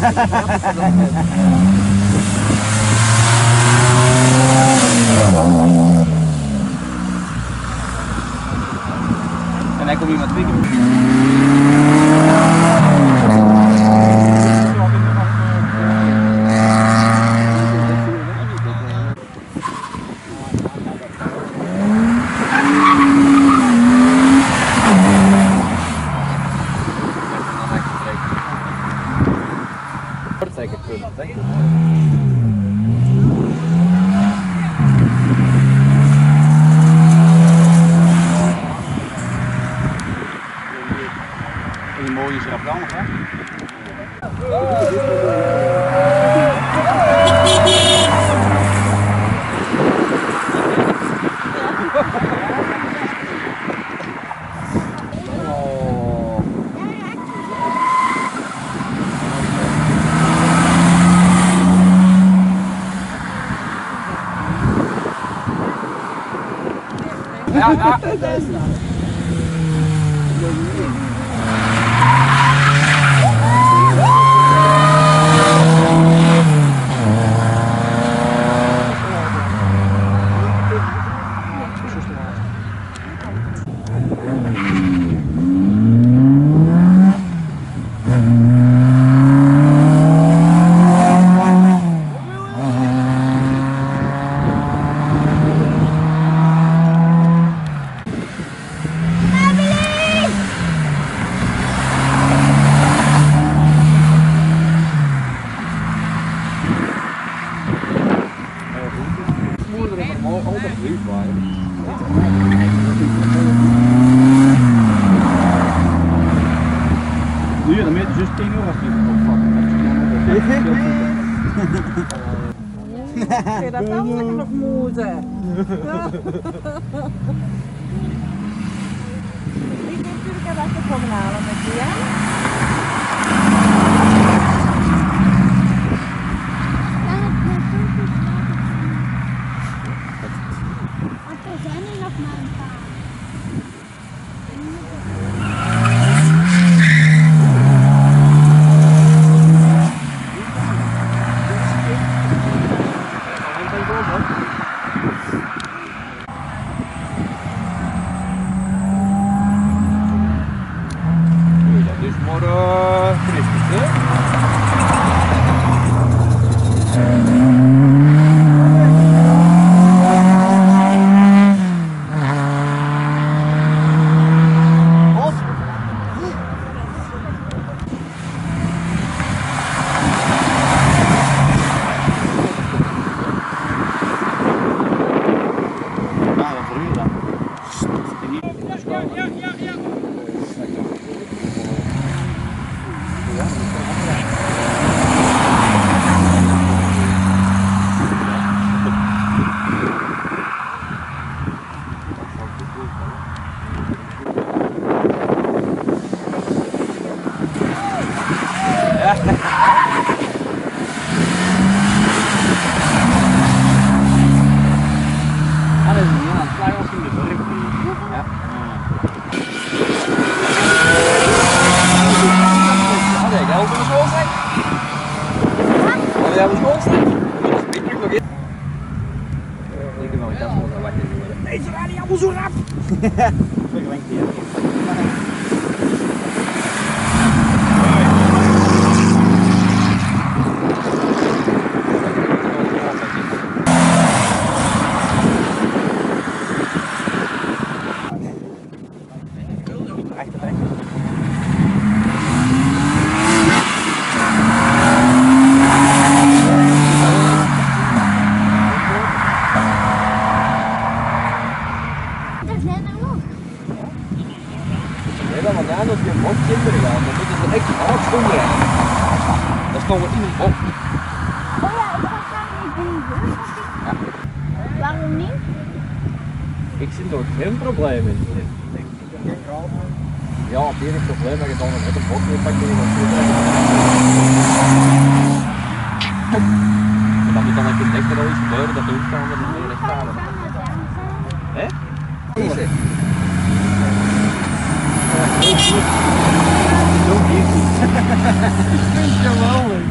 En hij komt iemand twee Yeah, yeah. euro da turista onda do meio da escala. É? é. Isso é. Não vi. Tem gelão, velho.